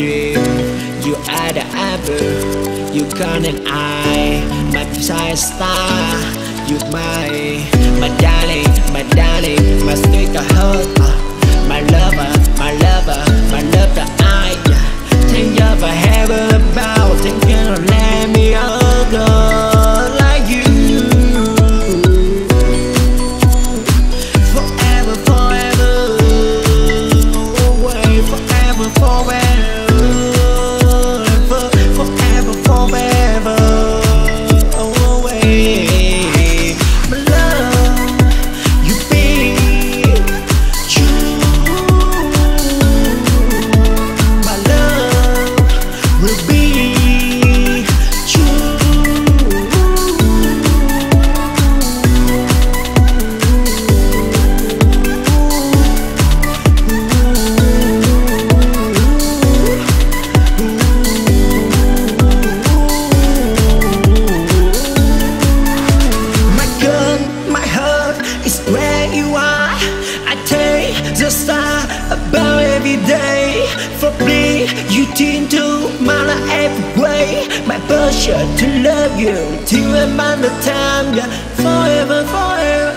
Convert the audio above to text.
dream You are the apple You gun and I My child star You my My darling, my darling My sweet heart. Every way, my pleasure to love you till I'm the time, yeah, forever, forever.